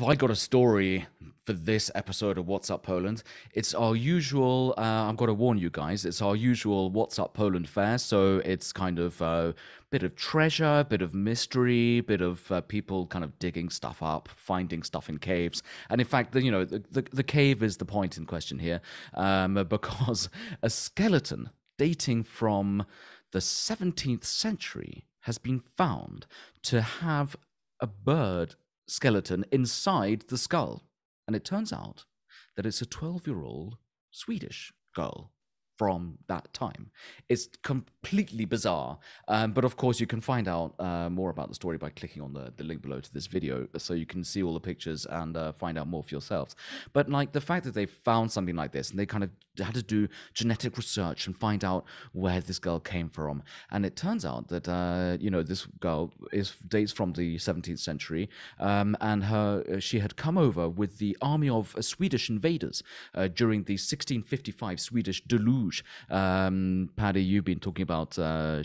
have I got a story for this episode of What's Up Poland? It's our usual. Uh, I've got to warn you guys. It's our usual What's Up Poland fare. So it's kind of a uh, bit of treasure, a bit of mystery, a bit of uh, people kind of digging stuff up, finding stuff in caves. And in fact, the, you know, the, the, the cave is the point in question here, um, because a skeleton dating from the 17th century has been found to have a bird skeleton inside the skull. And it turns out that it's a 12 year old Swedish girl from that time. It's completely bizarre. Um, but of course, you can find out uh, more about the story by clicking on the, the link below to this video so you can see all the pictures and uh, find out more for yourselves. But like the fact that they found something like this and they kind of had to do genetic research and find out where this girl came from. And it turns out that, uh, you know, this girl is dates from the 17th century um, and her uh, she had come over with the army of Swedish invaders uh, during the 1655 Swedish deluge um, Paddy, you've been talking about uh,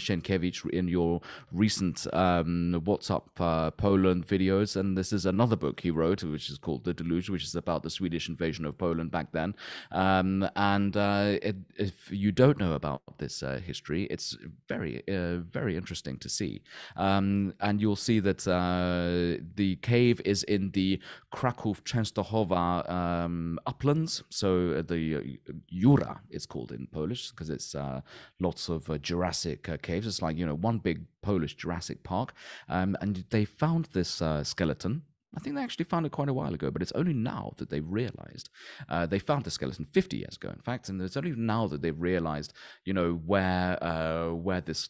in your recent um, What's Up uh, Poland videos, and this is another book he wrote, which is called The Deluge, which is about the Swedish invasion of Poland back then. Um, and uh, it, if you don't know about this uh, history, it's very, uh, very interesting to see. Um, and you'll see that uh, the cave is in the Kraków Częstochowa um, uplands, so the Jura, it's called in Polish because it's uh, lots of uh, Jurassic uh, caves. It's like you know one big Polish Jurassic Park, um, and they found this uh, skeleton. I think they actually found it quite a while ago, but it's only now that they've realized. Uh, they found the skeleton 50 years ago, in fact, and it's only now that they've realized, you know, where uh, where this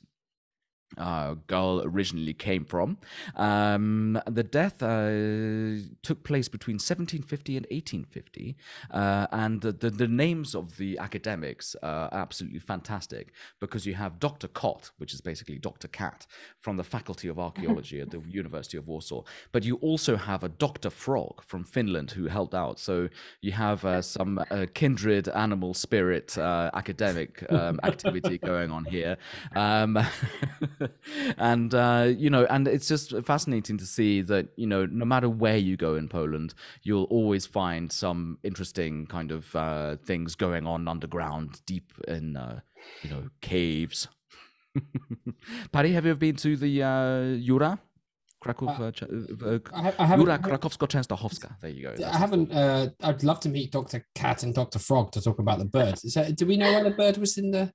uh, girl originally came from. Um, the death uh, took place between 1750 and 1850, uh, and the, the, the, names of the academics are absolutely fantastic because you have Dr. Kot, which is basically Dr. Cat from the Faculty of Archaeology at the University of Warsaw, but you also have a Dr. Frog from Finland who helped out. So you have uh, some uh, kindred animal spirit uh, academic um, activity going on here. Um, and uh, you know, and it's just fascinating to see that you know, no matter where you go in Poland, you'll always find some interesting kind of uh, things going on underground, deep in uh, you know caves. Paddy, have you ever been to the uh, Jura? Kraków, uh, uh, uh, I, I Jura Krakowsko-Częstochowska. There you go. That's I haven't. Uh, I'd love to meet Dr. Cat and Dr. Frog to talk about the bird. That, do we know where the bird was in the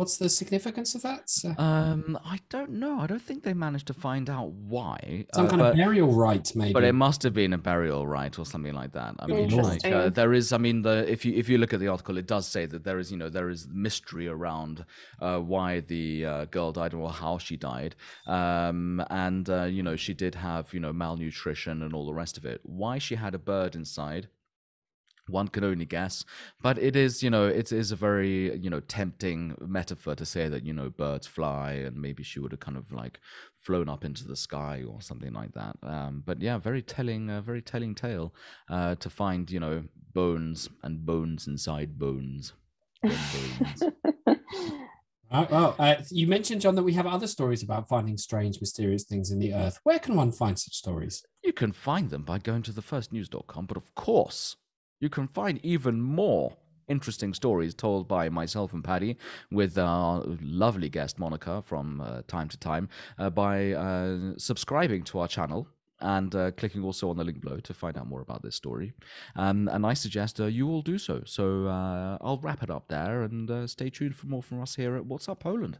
What's the significance of that? Um, I don't know. I don't think they managed to find out why. Some uh, kind but, of burial rite, maybe. But it must have been a burial rite or something like that. I mean, like uh, there is. I mean, the if you if you look at the article, it does say that there is, you know, there is mystery around uh, why the uh, girl died or how she died, um, and uh, you know, she did have you know malnutrition and all the rest of it. Why she had a bird inside one can only guess but it is you know it is a very you know tempting metaphor to say that you know birds fly and maybe she would have kind of like flown up into the sky or something like that um, but yeah very telling a very telling tale uh, to find you know bones and bones inside bones, bones. Uh, well, uh, you mentioned, John, that we have other stories about finding strange, mysterious things in the earth. Where can one find such stories? You can find them by going to thefirstnews.com, but of course, you can find even more interesting stories told by myself and Paddy with our lovely guest Monica from uh, time to time uh, by uh, subscribing to our channel and uh, clicking also on the link below to find out more about this story. Um, and I suggest uh, you all do so. So uh, I'll wrap it up there and stay tuned for more from us here at What's Up Poland.